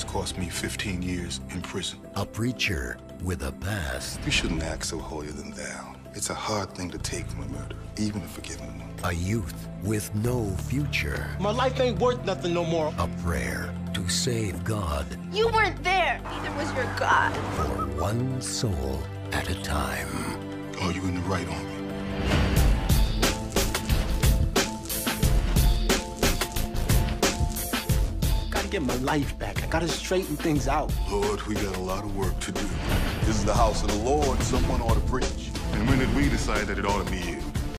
actions cost me 15 years in prison. A preacher with a past. You shouldn't act so holier than thou. It's a hard thing to take from a murder, even a forgiving one. A youth with no future. My life ain't worth nothing no more. A prayer to save God. You weren't there. Neither was your God. For one soul at a time. Are you in the right on get my life back. I gotta straighten things out. Lord, we got a lot of work to do. This is the house of the Lord. Someone ought to preach. And when did we decide that it ought to be you?